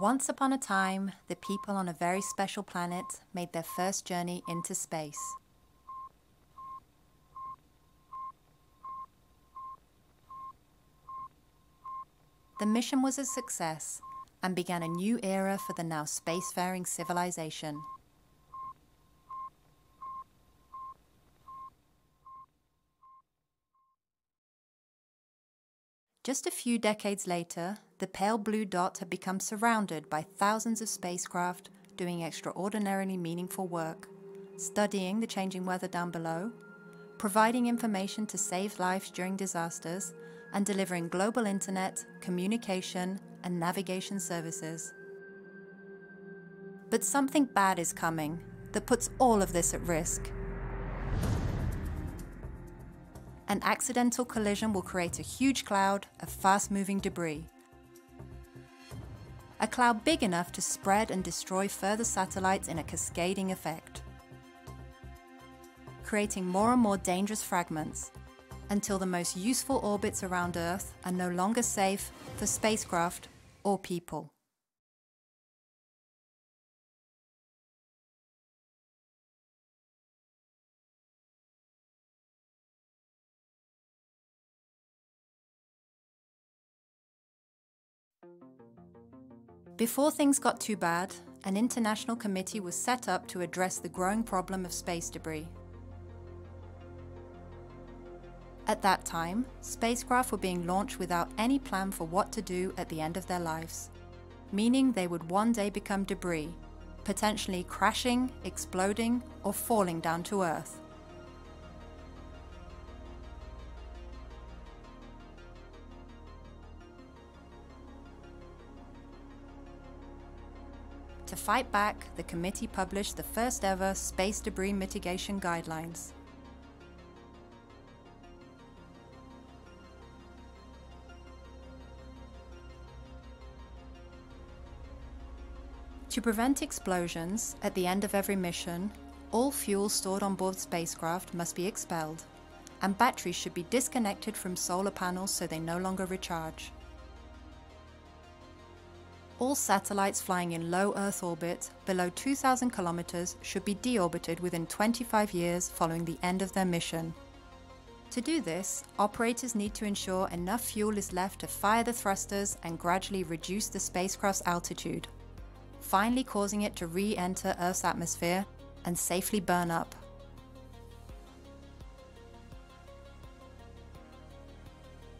Once upon a time, the people on a very special planet made their first journey into space. The mission was a success and began a new era for the now spacefaring civilization. Just a few decades later, the pale blue dot had become surrounded by thousands of spacecraft doing extraordinarily meaningful work, studying the changing weather down below, providing information to save lives during disasters, and delivering global internet, communication, and navigation services. But something bad is coming that puts all of this at risk. An accidental collision will create a huge cloud of fast-moving debris. A cloud big enough to spread and destroy further satellites in a cascading effect, creating more and more dangerous fragments until the most useful orbits around Earth are no longer safe for spacecraft or people. Before things got too bad, an international committee was set up to address the growing problem of space debris. At that time, spacecraft were being launched without any plan for what to do at the end of their lives, meaning they would one day become debris, potentially crashing, exploding, or falling down to Earth. To fight back, the committee published the first ever space debris mitigation guidelines. To prevent explosions, at the end of every mission, all fuel stored on board spacecraft must be expelled, and batteries should be disconnected from solar panels so they no longer recharge. All satellites flying in low Earth orbit, below 2,000 kilometers, should be deorbited within 25 years following the end of their mission. To do this, operators need to ensure enough fuel is left to fire the thrusters and gradually reduce the spacecraft's altitude, finally causing it to re-enter Earth's atmosphere and safely burn up.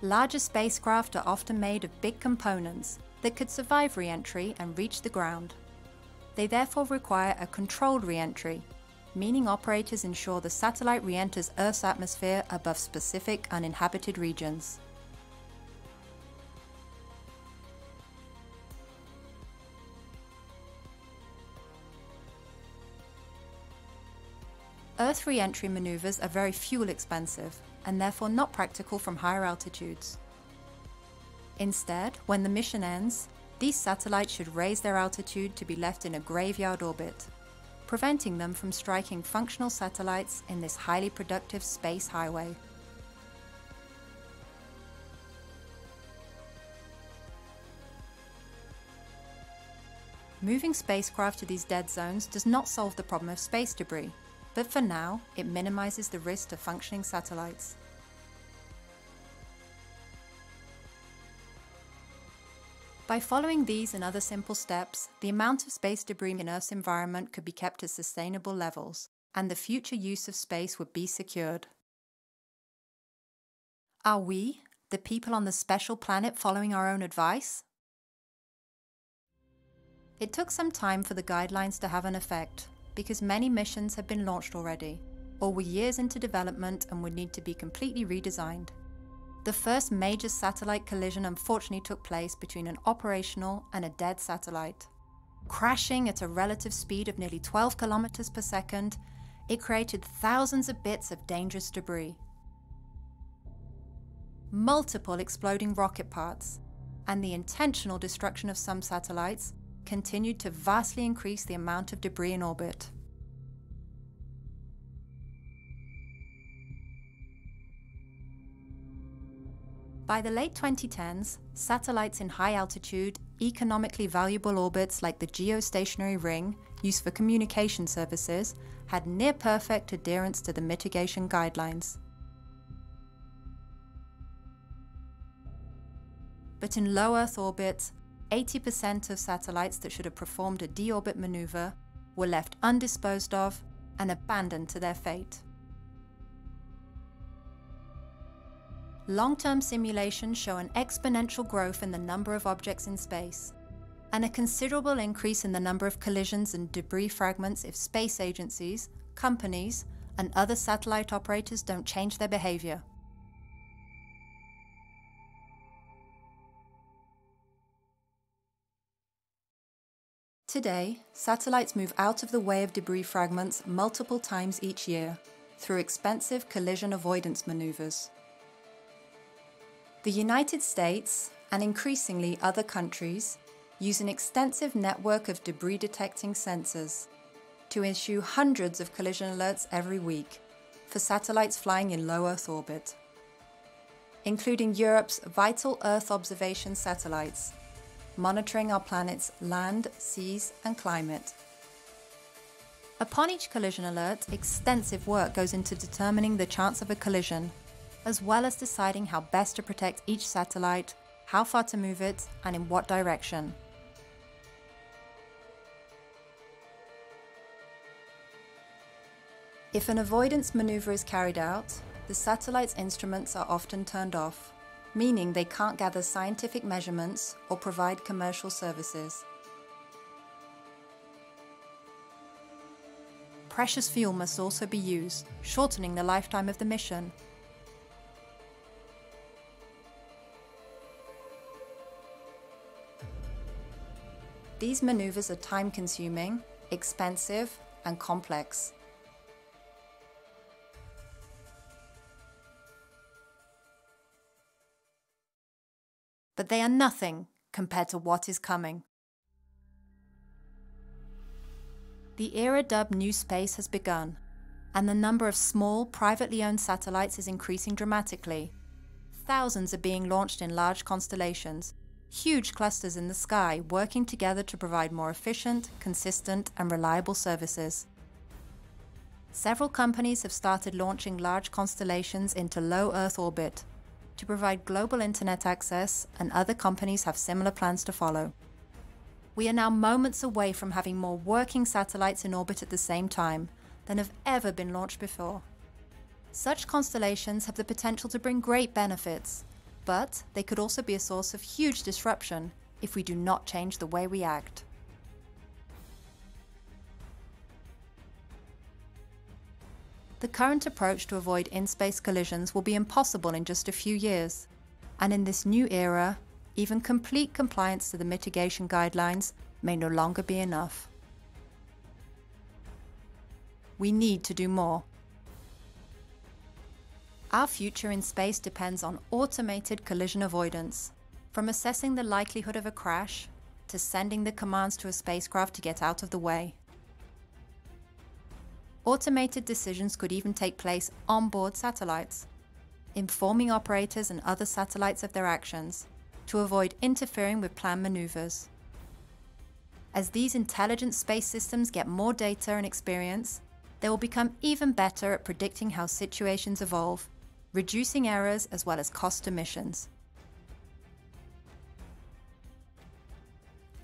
Larger spacecraft are often made of big components, that could survive re-entry and reach the ground. They therefore require a controlled re-entry, meaning operators ensure the satellite re-enters Earth's atmosphere above specific uninhabited regions. Earth re-entry maneuvers are very fuel expensive and therefore not practical from higher altitudes. Instead, when the mission ends, these satellites should raise their altitude to be left in a graveyard orbit, preventing them from striking functional satellites in this highly productive space highway. Moving spacecraft to these dead zones does not solve the problem of space debris, but for now, it minimizes the risk to functioning satellites. By following these and other simple steps, the amount of space debris in Earth's environment could be kept to sustainable levels, and the future use of space would be secured. Are we, the people on the special planet, following our own advice? It took some time for the guidelines to have an effect, because many missions had been launched already, or were years into development and would need to be completely redesigned. The first major satellite collision unfortunately took place between an operational and a dead satellite. Crashing at a relative speed of nearly 12 kilometers per second, it created thousands of bits of dangerous debris. Multiple exploding rocket parts, and the intentional destruction of some satellites continued to vastly increase the amount of debris in orbit. By the late 2010s, satellites in high altitude, economically valuable orbits like the geostationary ring, used for communication services, had near perfect adherence to the mitigation guidelines. But in low Earth orbit, 80% of satellites that should have performed a deorbit maneuver were left undisposed of and abandoned to their fate. Long-term simulations show an exponential growth in the number of objects in space, and a considerable increase in the number of collisions and debris fragments if space agencies, companies, and other satellite operators don't change their behavior. Today, satellites move out of the way of debris fragments multiple times each year through expensive collision avoidance maneuvers. The United States, and increasingly other countries, use an extensive network of debris detecting sensors to issue hundreds of collision alerts every week for satellites flying in low Earth orbit, including Europe's vital Earth observation satellites monitoring our planet's land, seas, and climate. Upon each collision alert, extensive work goes into determining the chance of a collision, as well as deciding how best to protect each satellite, how far to move it, and in what direction. If an avoidance maneuver is carried out, the satellite's instruments are often turned off, meaning they can't gather scientific measurements or provide commercial services. Precious fuel must also be used, shortening the lifetime of the mission. These maneuvers are time-consuming, expensive, and complex. but they are nothing compared to what is coming. The era dubbed New Space has begun, and the number of small, privately owned satellites is increasing dramatically. Thousands are being launched in large constellations, huge clusters in the sky working together to provide more efficient, consistent, and reliable services. Several companies have started launching large constellations into low Earth orbit, to provide global internet access, and other companies have similar plans to follow. We are now moments away from having more working satellites in orbit at the same time than have ever been launched before. Such constellations have the potential to bring great benefits, but they could also be a source of huge disruption if we do not change the way we act. The current approach to avoid in-space collisions will be impossible in just a few years. And in this new era, even complete compliance to the mitigation guidelines may no longer be enough. We need to do more. Our future in space depends on automated collision avoidance, from assessing the likelihood of a crash to sending the commands to a spacecraft to get out of the way. Automated decisions could even take place on board satellites, informing operators and other satellites of their actions to avoid interfering with planned maneuvers. As these intelligent space systems get more data and experience, they will become even better at predicting how situations evolve, reducing errors as well as cost emissions.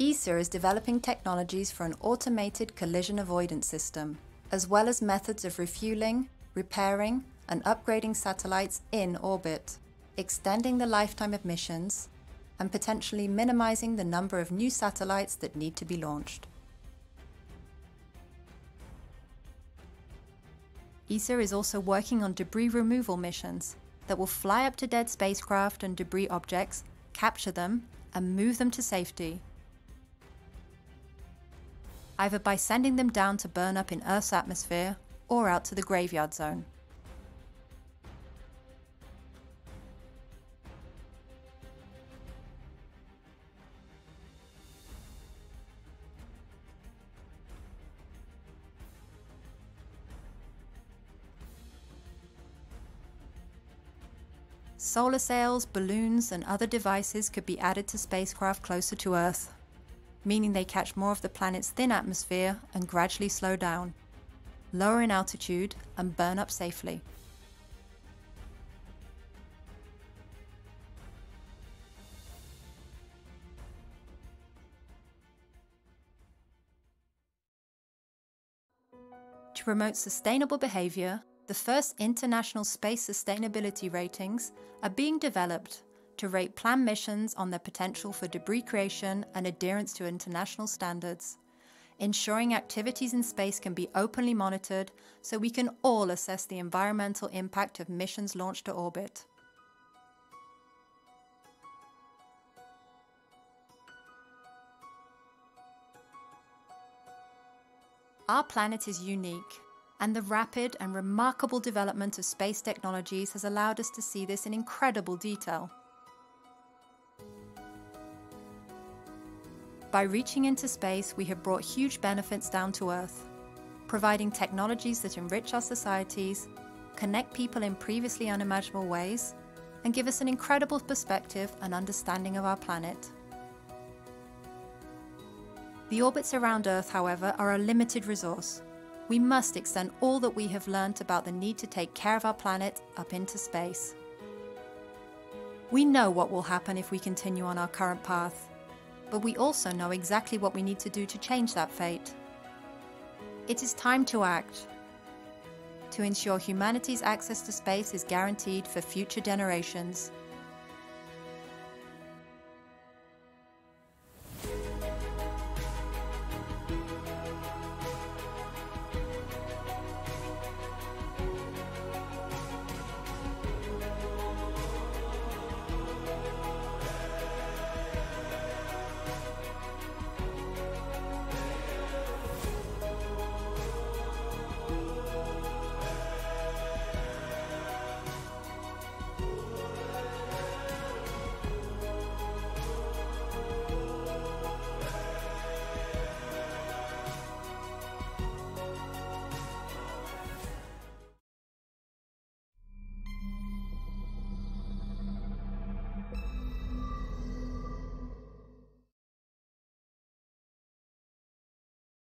ESA is developing technologies for an automated collision avoidance system as well as methods of refueling, repairing, and upgrading satellites in orbit, extending the lifetime of missions, and potentially minimizing the number of new satellites that need to be launched. ESA is also working on debris removal missions that will fly up to dead spacecraft and debris objects, capture them, and move them to safety either by sending them down to burn up in Earth's atmosphere or out to the graveyard zone. Solar sails, balloons, and other devices could be added to spacecraft closer to Earth, meaning they catch more of the planet's thin atmosphere and gradually slow down, lower in altitude, and burn up safely. To promote sustainable behaviour, the first international space sustainability ratings are being developed to rate planned missions on their potential for debris creation and adherence to international standards, ensuring activities in space can be openly monitored so we can all assess the environmental impact of missions launched to orbit. Our planet is unique and the rapid and remarkable development of space technologies has allowed us to see this in incredible detail. By reaching into space, we have brought huge benefits down to Earth, providing technologies that enrich our societies, connect people in previously unimaginable ways, and give us an incredible perspective and understanding of our planet. The orbits around Earth, however, are a limited resource, we must extend all that we have learnt about the need to take care of our planet up into space. We know what will happen if we continue on our current path, but we also know exactly what we need to do to change that fate. It is time to act to ensure humanity's access to space is guaranteed for future generations